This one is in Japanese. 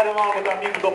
Armando, amigo do